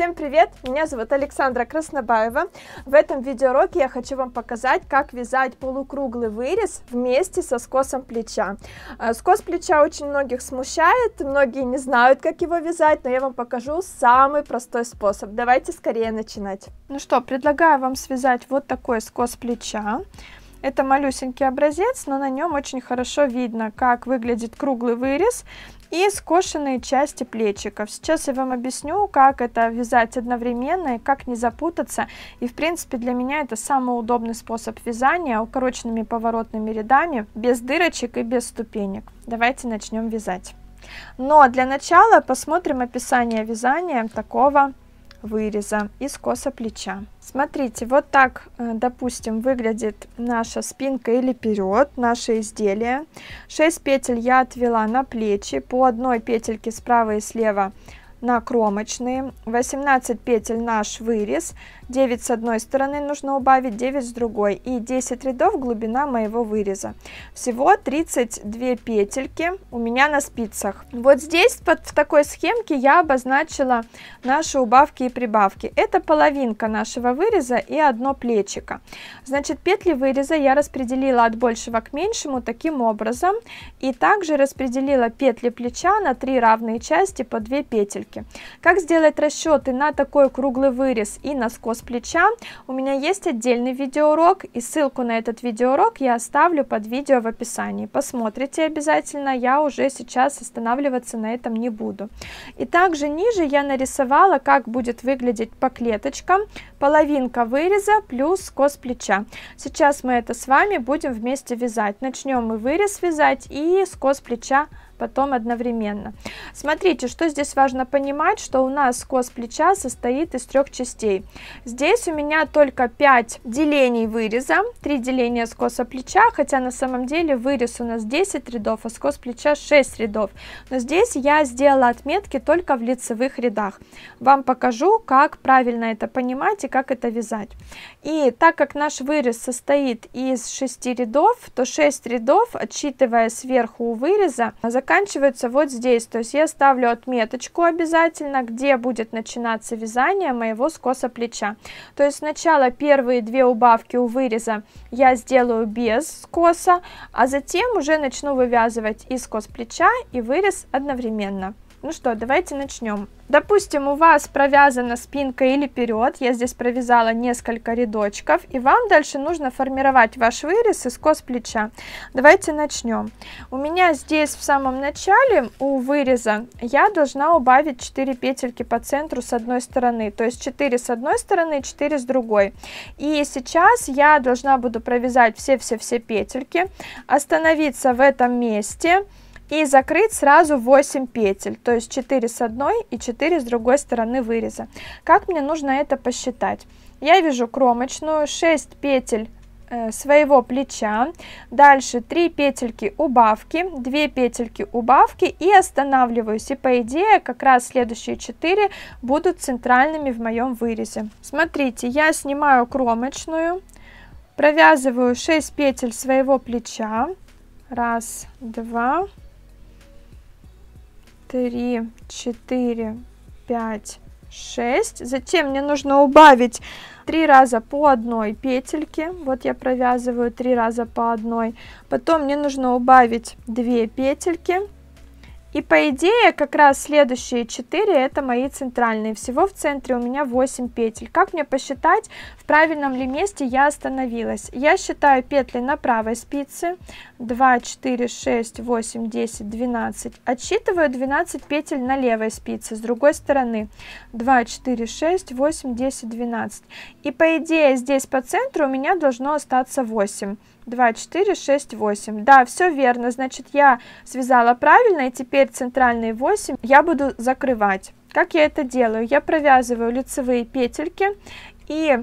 Всем привет! Меня зовут Александра Краснобаева. В этом видеоуроке я хочу вам показать, как вязать полукруглый вырез вместе со скосом плеча. А, скос плеча очень многих смущает, многие не знают, как его вязать, но я вам покажу самый простой способ. Давайте скорее начинать. Ну что, предлагаю вам связать вот такой скос плеча. Это малюсенький образец, но на нем очень хорошо видно, как выглядит круглый вырез и скошенные части плечиков. Сейчас я вам объясню, как это вязать одновременно и как не запутаться. И в принципе для меня это самый удобный способ вязания укороченными поворотными рядами, без дырочек и без ступенек. Давайте начнем вязать. Но для начала посмотрим описание вязания такого выреза и скоса плеча. Смотрите, вот так, э, допустим, выглядит наша спинка или вперед, наше изделие. 6 петель я отвела на плечи, по одной петельке справа и слева на кромочные, 18 петель наш вырез, 9 с одной стороны нужно убавить, 9 с другой и 10 рядов глубина моего выреза. Всего 32 петельки у меня на спицах. Вот здесь под, в такой схемке я обозначила наши убавки и прибавки. Это половинка нашего выреза и одно плечико. Значит, петли выреза я распределила от большего к меньшему таким образом. И также распределила петли плеча на три равные части по 2 петельки. Как сделать расчеты на такой круглый вырез и на скос плеча, у меня есть отдельный видеоурок, и ссылку на этот видеоурок я оставлю под видео в описании. Посмотрите обязательно, я уже сейчас останавливаться на этом не буду. И также ниже я нарисовала, как будет выглядеть по клеточкам половинка выреза плюс скос плеча. Сейчас мы это с вами будем вместе вязать. Начнем мы вырез вязать и скос плеча потом одновременно. Смотрите, что здесь важно понимать, что у нас скос плеча состоит из трех частей. Здесь у меня только 5 делений выреза, 3 деления скоса плеча, хотя на самом деле вырез у нас 10 рядов, а скос плеча 6 рядов. Но здесь я сделала отметки только в лицевых рядах. Вам покажу, как правильно это понимать и как это вязать. И так как наш вырез состоит из 6 рядов, то 6 рядов, отсчитывая сверху у выреза, заканчиваются вот здесь. То есть я ставлю отметочку обязательно, где будет начинаться вязание моего скоса плеча. То есть сначала первые две убавки у выреза я сделаю без скоса, а затем уже начну вывязывать и скос плеча, и вырез одновременно. Ну что, давайте начнем. Допустим, у вас провязана спинка или вперед, я здесь провязала несколько рядочков, и вам дальше нужно формировать ваш вырез и скос плеча. Давайте начнем. У меня здесь в самом начале у выреза я должна убавить 4 петельки по центру с одной стороны, то есть 4 с одной стороны, 4 с другой. И сейчас я должна буду провязать все-все-все петельки, остановиться в этом месте, и закрыть сразу 8 петель, то есть 4 с одной и 4 с другой стороны выреза. Как мне нужно это посчитать? Я вяжу кромочную, 6 петель э, своего плеча, дальше 3 петельки убавки, 2 петельки убавки и останавливаюсь. И по идее как раз следующие 4 будут центральными в моем вырезе. Смотрите, я снимаю кромочную, провязываю 6 петель своего плеча, раз, два, три, четыре, пять, шесть. Затем мне нужно убавить три раза по одной петельке. Вот я провязываю три раза по одной. Потом мне нужно убавить две петельки и по идее, как раз следующие 4 это мои центральные. Всего в центре у меня 8 петель. Как мне посчитать, в правильном ли месте я остановилась? Я считаю петли на правой спице. 2, 4, 6, 8, 10, 12. Отсчитываю 12 петель на левой спице с другой стороны. 2, 4, 6, 8, 10, 12. И по идее здесь по центру у меня должно остаться 8. 2, 4, 6, 8. Да, все верно. Значит, я связала правильно, и теперь центральные 8 я буду закрывать. Как я это делаю? Я провязываю лицевые петельки и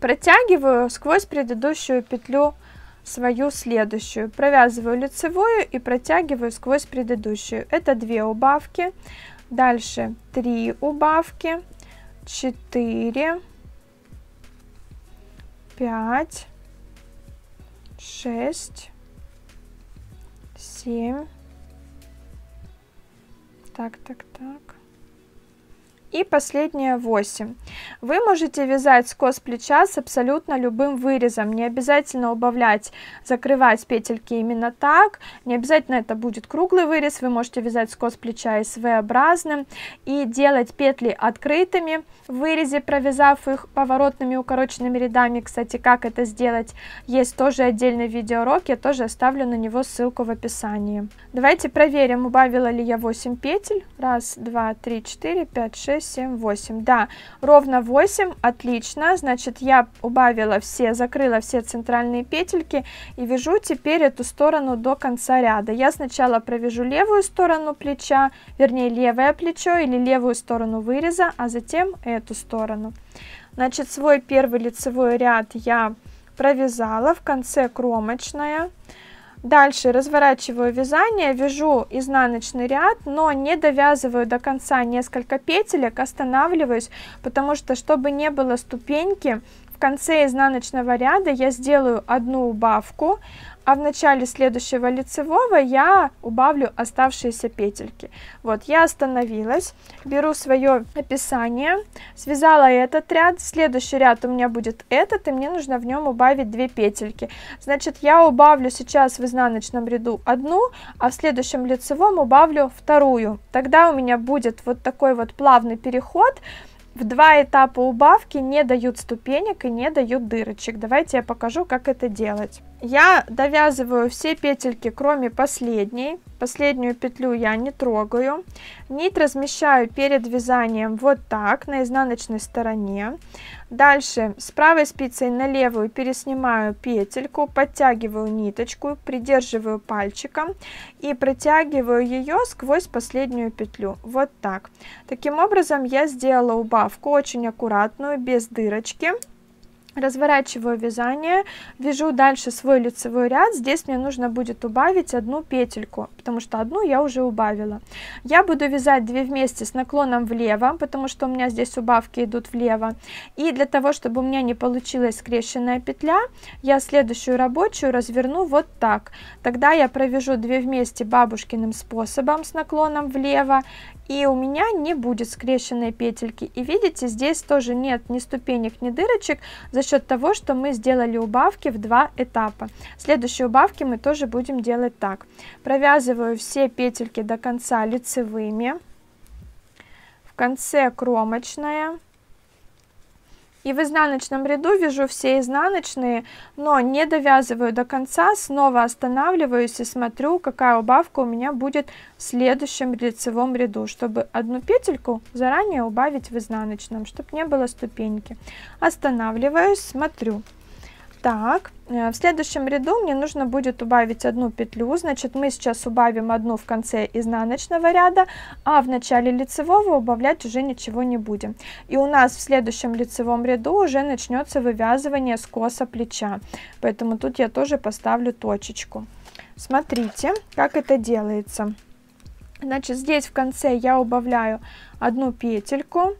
протягиваю сквозь предыдущую петлю свою следующую. Провязываю лицевую и протягиваю сквозь предыдущую. Это 2 убавки. Дальше 3 убавки, 4, 5, шесть, семь, так, так, так, и последние 8. Вы можете вязать скос плеча с абсолютно любым вырезом, не обязательно убавлять, закрывать петельки именно так, не обязательно это будет круглый вырез, вы можете вязать скос плеча и V-образным и делать петли открытыми в вырезе, провязав их поворотными укороченными рядами. Кстати, как это сделать, есть тоже отдельный видеоурок, я тоже оставлю на него ссылку в описании. Давайте проверим, убавила ли я 8 петель. Раз, два, три, четыре, пять, шесть, семь, восемь. Да, ровно 8, отлично. Значит, я убавила все, закрыла все центральные петельки и вяжу теперь эту сторону до конца ряда. Я сначала провяжу левую сторону плеча, вернее левое плечо или левую сторону выреза, а затем эту сторону. Значит, свой первый лицевой ряд я провязала, в конце кромочная. Дальше разворачиваю вязание, вяжу изнаночный ряд, но не довязываю до конца несколько петелек, останавливаюсь, потому что, чтобы не было ступеньки, конце изнаночного ряда я сделаю одну убавку, а в начале следующего лицевого я убавлю оставшиеся петельки. Вот, я остановилась, беру свое описание, связала этот ряд, следующий ряд у меня будет этот, и мне нужно в нем убавить 2 петельки. Значит, я убавлю сейчас в изнаночном ряду одну, а в следующем лицевом убавлю вторую. Тогда у меня будет вот такой вот плавный переход, в два этапа убавки не дают ступенек и не дают дырочек. Давайте я покажу, как это делать. Я довязываю все петельки, кроме последней. Последнюю петлю я не трогаю. Нить размещаю перед вязанием вот так, на изнаночной стороне. Дальше с правой спицей на левую переснимаю петельку, подтягиваю ниточку, придерживаю пальчиком и протягиваю ее сквозь последнюю петлю. Вот так. Таким образом я сделала убавку очень аккуратную, без дырочки разворачиваю вязание вяжу дальше свой лицевой ряд. Здесь мне нужно будет убавить одну петельку потому что одну я уже убавила. Я буду вязать 2 вместе с наклоном влево потому что у меня здесь убавки идут влево. И для того чтобы у меня не получилась скрещенная петля я следующую рабочую разверну вот так. Тогда я провяжу 2 вместе бабушкиным способом с наклоном влево и у меня не будет скрещенной петельки. И видите здесь тоже нет ни ступенек ни дырочек за счет того что мы сделали убавки в два этапа. Следующие убавки мы тоже будем делать так провязываю все петельки до конца лицевыми в конце кромочная и в изнаночном ряду вяжу все изнаночные, но не довязываю до конца, снова останавливаюсь и смотрю, какая убавка у меня будет в следующем лицевом ряду, чтобы одну петельку заранее убавить в изнаночном, чтобы не было ступеньки. Останавливаюсь, смотрю. Так, э, в следующем ряду мне нужно будет убавить одну петлю, значит мы сейчас убавим одну в конце изнаночного ряда, а в начале лицевого убавлять уже ничего не будем. И у нас в следующем лицевом ряду уже начнется вывязывание скоса плеча, поэтому тут я тоже поставлю точечку. Смотрите, как это делается. Значит, здесь в конце я убавляю одну петельку,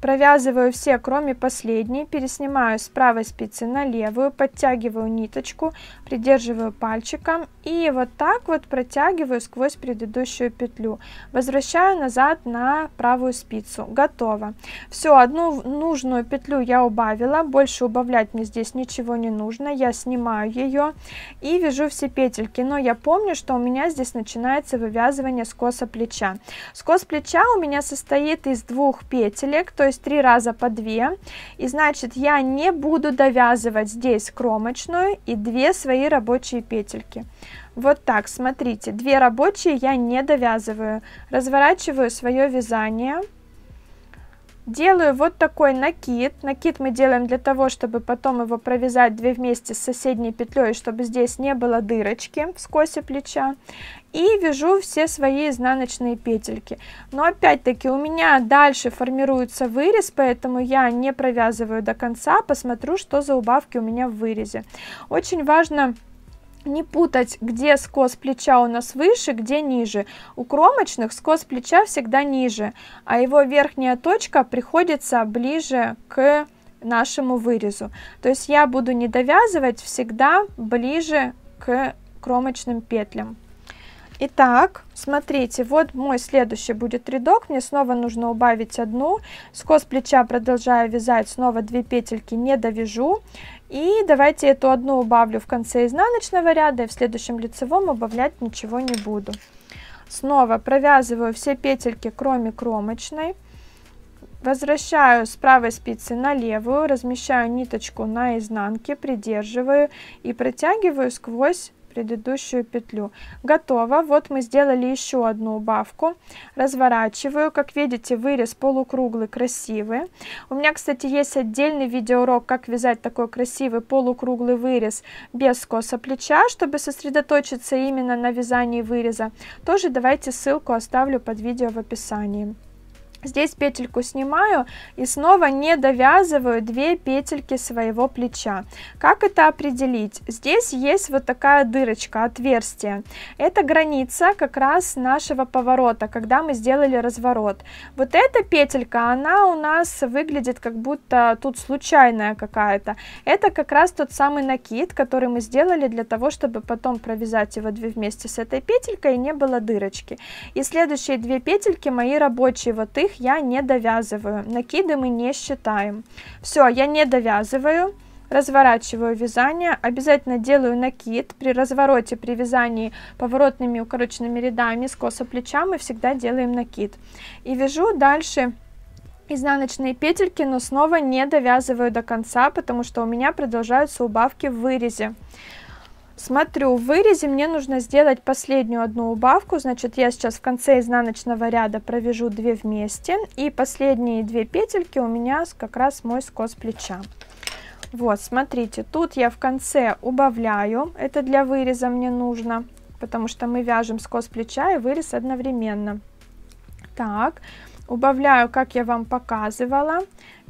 Провязываю все, кроме последней, переснимаю с правой спицы на левую, подтягиваю ниточку, придерживаю пальчиком и вот так вот протягиваю сквозь предыдущую петлю. Возвращаю назад на правую спицу. Готово. Все, одну нужную петлю я убавила, больше убавлять мне здесь ничего не нужно. Я снимаю ее и вяжу все петельки, но я помню, что у меня здесь начинается вывязывание скоса плеча. Скос плеча у меня состоит из двух петелек, то есть три раза по 2 и значит я не буду довязывать здесь кромочную и две свои рабочие петельки. Вот так смотрите две рабочие я не довязываю. Разворачиваю свое вязание делаю вот такой накид. Накид мы делаем для того чтобы потом его провязать 2 вместе с соседней петлей чтобы здесь не было дырочки в скосе плеча. И вяжу все свои изнаночные петельки. Но опять-таки у меня дальше формируется вырез поэтому я не провязываю до конца. Посмотрю что за убавки у меня в вырезе. Очень важно не путать, где скос плеча у нас выше, где ниже. У кромочных скос плеча всегда ниже, а его верхняя точка приходится ближе к нашему вырезу. То есть я буду не довязывать всегда ближе к кромочным петлям. Итак, смотрите, вот мой следующий будет рядок, мне снова нужно убавить одну, скос плеча продолжаю вязать, снова 2 петельки не довяжу, и давайте эту одну убавлю в конце изнаночного ряда, и в следующем лицевом убавлять ничего не буду. Снова провязываю все петельки, кроме кромочной, возвращаю с правой спицы на левую, размещаю ниточку на изнанке, придерживаю и протягиваю сквозь предыдущую петлю. Готово. Вот мы сделали еще одну убавку. Разворачиваю. Как видите вырез полукруглый красивый. У меня кстати есть отдельный видеоурок как вязать такой красивый полукруглый вырез без скоса плеча чтобы сосредоточиться именно на вязании выреза. Тоже давайте ссылку оставлю под видео в описании Здесь петельку снимаю и снова не довязываю 2 петельки своего плеча. Как это определить? Здесь есть вот такая дырочка, отверстие. Это граница как раз нашего поворота, когда мы сделали разворот. Вот эта петелька, она у нас выглядит как будто тут случайная какая-то. Это как раз тот самый накид, который мы сделали для того, чтобы потом провязать его две вместе с этой петелькой и не было дырочки. И следующие две петельки мои рабочие, вот их их я не довязываю. Накиды мы не считаем. Все я не довязываю. Разворачиваю вязание. Обязательно делаю накид. При развороте при вязании поворотными укороченными рядами скоса плеча мы всегда делаем накид. И вяжу дальше изнаночные петельки но снова не довязываю до конца потому что у меня продолжаются убавки в вырезе смотрю в вырезе мне нужно сделать последнюю одну убавку. Значит я сейчас в конце изнаночного ряда провяжу 2 вместе и последние две петельки у меня как раз мой скос плеча. Вот смотрите тут я в конце убавляю это для выреза мне нужно потому что мы вяжем скос плеча и вырез одновременно. Так убавляю как я вам показывала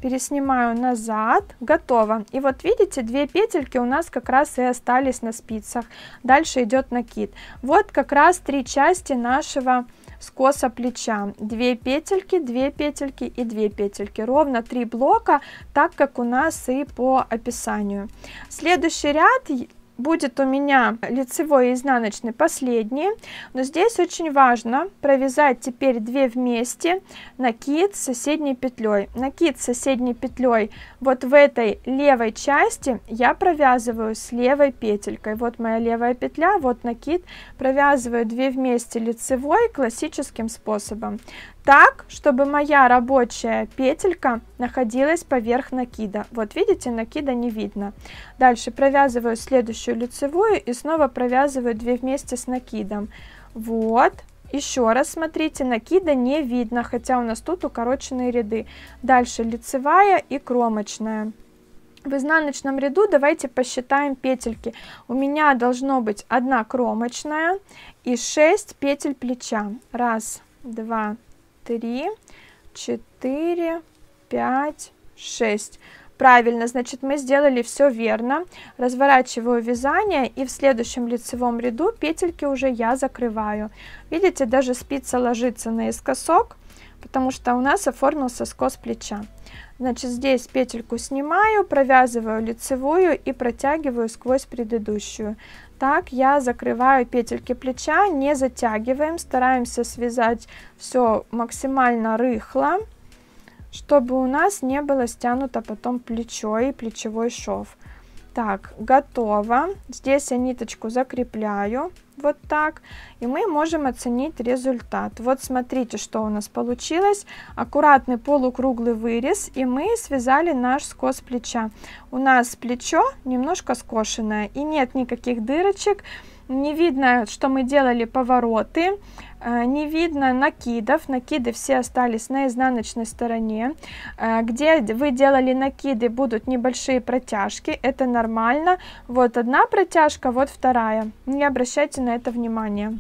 переснимаю назад. Готово. И вот видите две петельки у нас как раз и остались на спицах. Дальше идет накид. Вот как раз три части нашего скоса плеча. 2 петельки 2 петельки и 2 петельки. Ровно 3 блока так как у нас и по описанию. Следующий ряд будет у меня лицевой и изнаночный последний но здесь очень важно провязать теперь 2 вместе накид с соседней петлей. Накид с соседней петлей вот в этой левой части я провязываю с левой петелькой. Вот моя левая петля вот накид провязываю 2 вместе лицевой классическим способом так, чтобы моя рабочая петелька находилась поверх накида. Вот видите, накида не видно. Дальше провязываю следующую лицевую и снова провязываю 2 вместе с накидом. Вот, еще раз смотрите, накида не видно, хотя у нас тут укороченные ряды. Дальше лицевая и кромочная. В изнаночном ряду давайте посчитаем петельки. У меня должно быть одна кромочная и 6 петель плеча. Раз, два, три, четыре, пять, шесть. Правильно, значит, мы сделали все верно. Разворачиваю вязание и в следующем лицевом ряду петельки уже я закрываю. Видите, даже спица ложится наискосок, потому что у нас оформился скос плеча. Значит, здесь петельку снимаю, провязываю лицевую и протягиваю сквозь предыдущую. Так я закрываю петельки плеча, не затягиваем, стараемся связать все максимально рыхло, чтобы у нас не было стянуто потом плечо и плечевой шов. Так, готово. Здесь я ниточку закрепляю вот так, и мы можем оценить результат. Вот смотрите, что у нас получилось. Аккуратный полукруглый вырез, и мы связали наш скос плеча. У нас плечо немножко скошенное, и нет никаких дырочек, не видно, что мы делали повороты, э, не видно накидов, накиды все остались на изнаночной стороне, э, где вы делали накиды, будут небольшие протяжки, это нормально, вот одна протяжка, вот вторая, не обращайте на это внимание.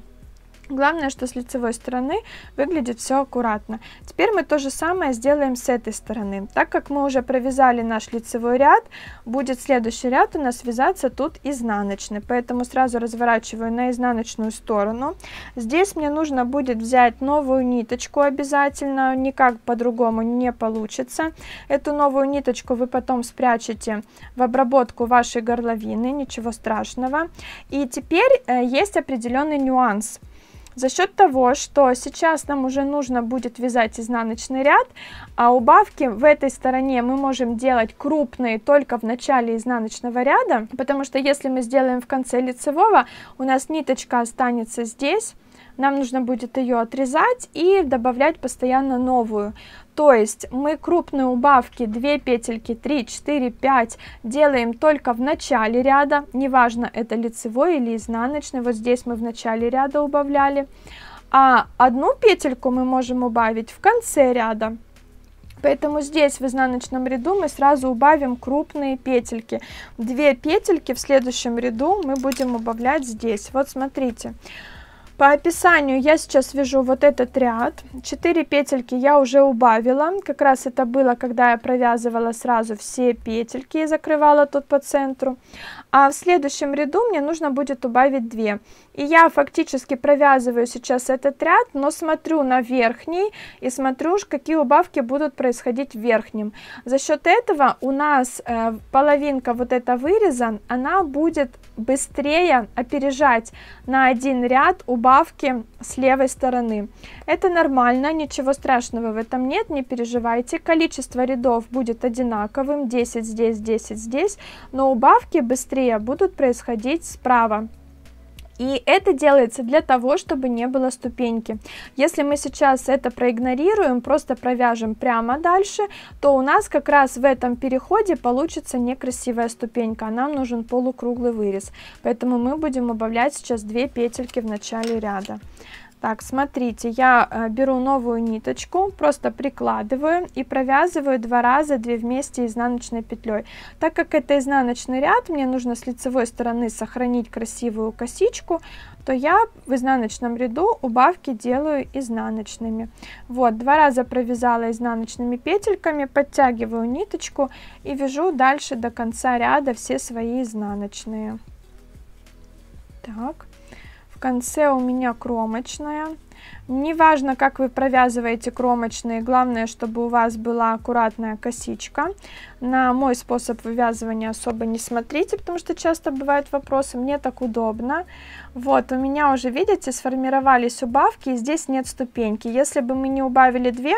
Главное, что с лицевой стороны выглядит все аккуратно. Теперь мы то же самое сделаем с этой стороны. Так как мы уже провязали наш лицевой ряд, будет следующий ряд у нас вязаться тут изнаночный. Поэтому сразу разворачиваю на изнаночную сторону. Здесь мне нужно будет взять новую ниточку обязательно, никак по-другому не получится. Эту новую ниточку вы потом спрячете в обработку вашей горловины, ничего страшного. И теперь э, есть определенный нюанс. За счет того, что сейчас нам уже нужно будет вязать изнаночный ряд, а убавки в этой стороне мы можем делать крупные только в начале изнаночного ряда, потому что если мы сделаем в конце лицевого, у нас ниточка останется здесь, нам нужно будет ее отрезать и добавлять постоянно новую. То есть мы крупные убавки 2 петельки, 3, 4, 5 делаем только в начале ряда, неважно это лицевой или изнаночный, вот здесь мы в начале ряда убавляли, а одну петельку мы можем убавить в конце ряда. Поэтому здесь в изнаночном ряду мы сразу убавим крупные петельки. Две петельки в следующем ряду мы будем убавлять здесь. Вот смотрите. По описанию я сейчас вяжу вот этот ряд. 4 петельки я уже убавила. Как раз это было, когда я провязывала сразу все петельки и закрывала тут по центру. А в следующем ряду мне нужно будет убавить 2. И я фактически провязываю сейчас этот ряд, но смотрю на верхний и смотрю, какие убавки будут происходить в верхнем. За счет этого у нас э, половинка вот эта выреза, она будет быстрее опережать на один ряд убавки с левой стороны. Это нормально, ничего страшного в этом нет, не переживайте. Количество рядов будет одинаковым, 10 здесь, 10 здесь, но убавки быстрее будут происходить справа. И это делается для того, чтобы не было ступеньки. Если мы сейчас это проигнорируем, просто провяжем прямо дальше, то у нас как раз в этом переходе получится некрасивая ступенька, а нам нужен полукруглый вырез. Поэтому мы будем убавлять сейчас 2 петельки в начале ряда. Так, смотрите, я э, беру новую ниточку, просто прикладываю и провязываю два раза две вместе изнаночной петлей. Так как это изнаночный ряд, мне нужно с лицевой стороны сохранить красивую косичку, то я в изнаночном ряду убавки делаю изнаночными. Вот, два раза провязала изнаночными петельками, подтягиваю ниточку и вяжу дальше до конца ряда все свои изнаночные. Так конце у меня кромочная. Неважно, как вы провязываете кромочные, главное, чтобы у вас была аккуратная косичка. На мой способ вывязывания особо не смотрите, потому что часто бывают вопросы, мне так удобно. Вот, у меня уже, видите, сформировались убавки, и здесь нет ступеньки. Если бы мы не убавили две,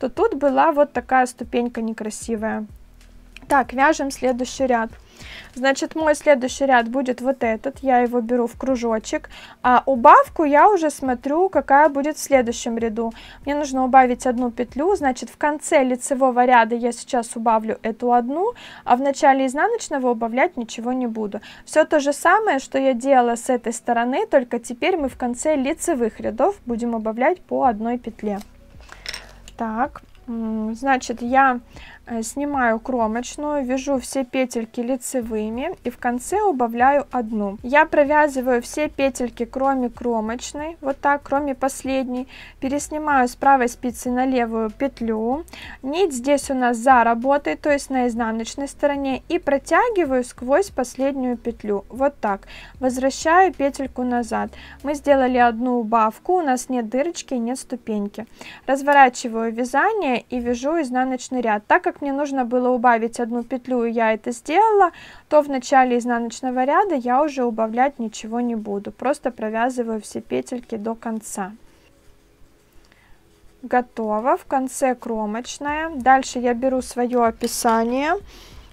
то тут была вот такая ступенька некрасивая. Так, вяжем следующий ряд. Значит, мой следующий ряд будет вот этот, я его беру в кружочек, а убавку я уже смотрю, какая будет в следующем ряду. Мне нужно убавить одну петлю, значит, в конце лицевого ряда я сейчас убавлю эту одну, а в начале изнаночного убавлять ничего не буду. Все то же самое, что я делала с этой стороны, только теперь мы в конце лицевых рядов будем убавлять по одной петле. Так, значит, я снимаю кромочную, вяжу все петельки лицевыми и в конце убавляю одну. Я провязываю все петельки, кроме кромочной, вот так, кроме последней. Переснимаю с правой спицы на левую петлю. Нить здесь у нас за работой, то есть на изнаночной стороне. И протягиваю сквозь последнюю петлю. Вот так. Возвращаю петельку назад. Мы сделали одну убавку, у нас нет дырочки и нет ступеньки. Разворачиваю вязание и вяжу изнаночный ряд. Так как мне нужно было убавить одну петлю, и я это сделала, то в начале изнаночного ряда я уже убавлять ничего не буду. Просто провязываю все петельки до конца. Готово. В конце кромочная. Дальше я беру свое описание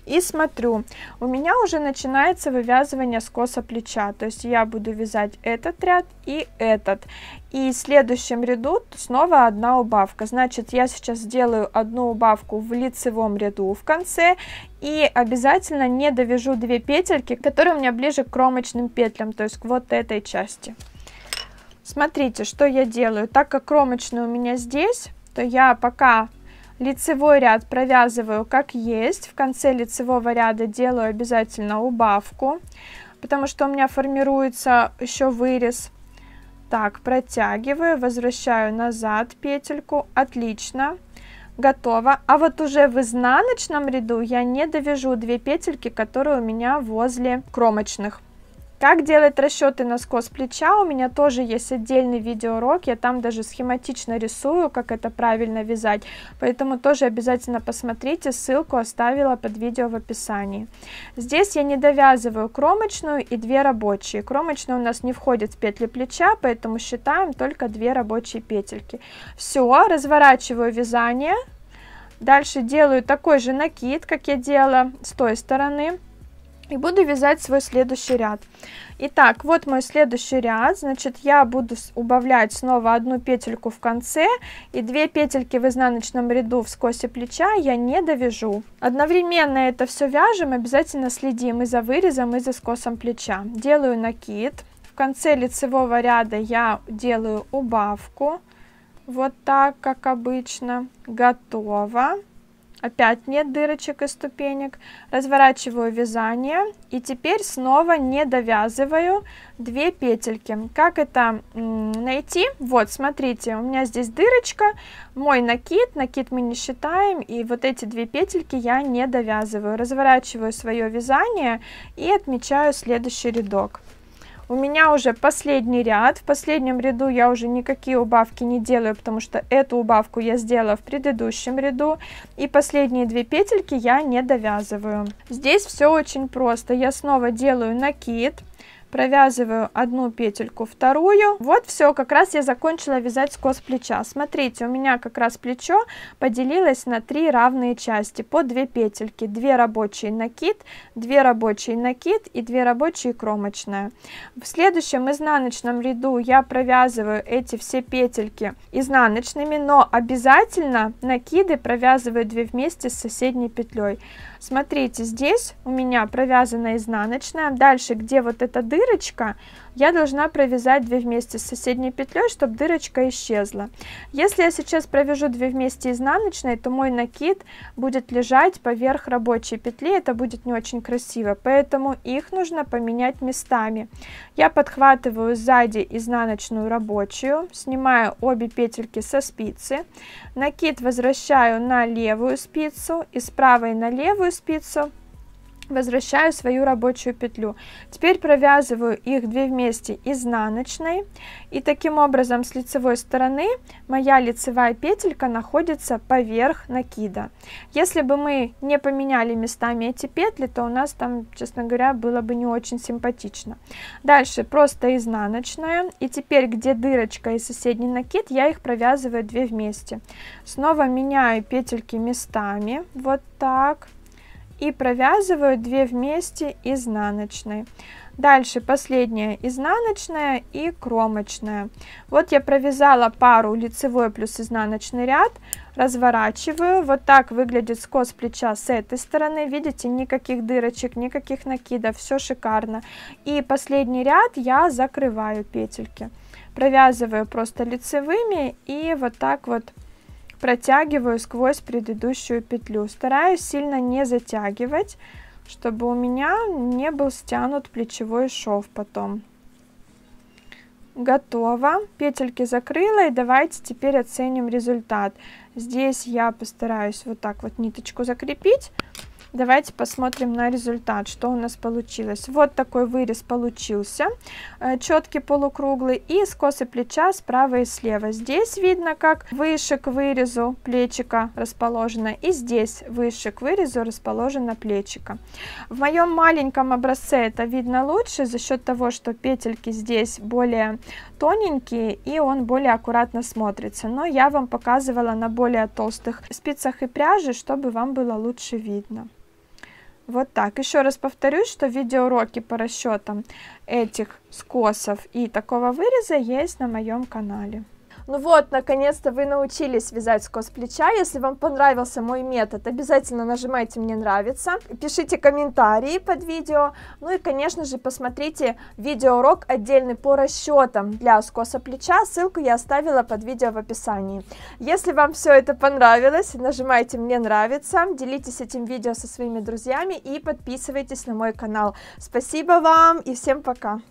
и смотрю, у меня уже начинается вывязывание скоса плеча, то есть я буду вязать этот ряд и этот. И в следующем ряду снова одна убавка, значит я сейчас сделаю одну убавку в лицевом ряду в конце и обязательно не довяжу две петельки, которые у меня ближе к кромочным петлям, то есть к вот этой части. Смотрите, что я делаю, так как кромочная у меня здесь, то я пока лицевой ряд провязываю как есть. В конце лицевого ряда делаю обязательно убавку, потому что у меня формируется еще вырез. Так, протягиваю, возвращаю назад петельку. Отлично. Готово. А вот уже в изнаночном ряду я не довяжу две петельки, которые у меня возле кромочных. Как делать расчеты на скос плеча, у меня тоже есть отдельный видеоурок, я там даже схематично рисую, как это правильно вязать, поэтому тоже обязательно посмотрите, ссылку оставила под видео в описании. Здесь я не довязываю кромочную и две рабочие, кромочная у нас не входит в петли плеча, поэтому считаем только две рабочие петельки. Все, разворачиваю вязание, дальше делаю такой же накид, как я делала с той стороны, и буду вязать свой следующий ряд. Итак, вот мой следующий ряд, значит, я буду убавлять снова одну петельку в конце и две петельки в изнаночном ряду в скосе плеча я не довяжу. Одновременно это все вяжем, обязательно следим и за вырезом, и за скосом плеча. Делаю накид, в конце лицевого ряда я делаю убавку, вот так, как обычно, готово опять нет дырочек и ступенек, разворачиваю вязание и теперь снова не довязываю 2 петельки. Как это найти? Вот, смотрите, у меня здесь дырочка, мой накид, накид мы не считаем, и вот эти две петельки я не довязываю. Разворачиваю свое вязание и отмечаю следующий рядок. У меня уже последний ряд. В последнем ряду я уже никакие убавки не делаю, потому что эту убавку я сделала в предыдущем ряду. И последние две петельки я не довязываю. Здесь все очень просто. Я снова делаю накид провязываю одну петельку, вторую. Вот все, как раз я закончила вязать скос плеча. Смотрите, у меня как раз плечо поделилось на три равные части по 2 петельки. 2 рабочие накид, 2 рабочие накид и 2 рабочие кромочная. В следующем изнаночном ряду я провязываю эти все петельки изнаночными, но обязательно накиды провязываю 2 вместе с соседней петлей. Смотрите, здесь у меня провязана изнаночная. Дальше, где вот эта дырочка, я должна провязать 2 вместе с соседней петлей, чтобы дырочка исчезла. Если я сейчас провяжу 2 вместе изнаночной, то мой накид будет лежать поверх рабочей петли, это будет не очень красиво, поэтому их нужно поменять местами. Я подхватываю сзади изнаночную рабочую, снимаю обе петельки со спицы, накид возвращаю на левую спицу и с правой на левую спицу возвращаю свою рабочую петлю. Теперь провязываю их две вместе изнаночной. И таким образом с лицевой стороны моя лицевая петелька находится поверх накида. Если бы мы не поменяли местами эти петли, то у нас там, честно говоря, было бы не очень симпатично. Дальше просто изнаночная. И теперь, где дырочка и соседний накид, я их провязываю две вместе. Снова меняю петельки местами. Вот так и провязываю 2 вместе изнаночной. Дальше последняя изнаночная и кромочная. Вот я провязала пару лицевой плюс изнаночный ряд, разворачиваю. Вот так выглядит скос плеча с этой стороны. Видите, никаких дырочек, никаких накидов, все шикарно. И последний ряд я закрываю петельки. Провязываю просто лицевыми и вот так вот протягиваю сквозь предыдущую петлю. Стараюсь сильно не затягивать, чтобы у меня не был стянут плечевой шов потом. Готово. Петельки закрыла и давайте теперь оценим результат. Здесь я постараюсь вот так вот ниточку закрепить. Давайте посмотрим на результат, что у нас получилось. Вот такой вырез получился, э, четкий полукруглый и скосы плеча справа и слева. Здесь видно, как выше к вырезу плечика расположено, и здесь выше к вырезу расположено плечико. В моем маленьком образце это видно лучше за счет того, что петельки здесь более тоненькие и он более аккуратно смотрится. Но я вам показывала на более толстых спицах и пряжи, чтобы вам было лучше видно. Вот так. Еще раз повторюсь, что видеоуроки по расчетам этих скосов и такого выреза есть на моем канале. Ну вот, наконец-то вы научились вязать скос плеча. Если вам понравился мой метод, обязательно нажимайте «Мне нравится», пишите комментарии под видео, ну и, конечно же, посмотрите видеоурок отдельный по расчетам для скоса плеча, ссылку я оставила под видео в описании. Если вам все это понравилось, нажимайте «Мне нравится», делитесь этим видео со своими друзьями и подписывайтесь на мой канал. Спасибо вам и всем пока!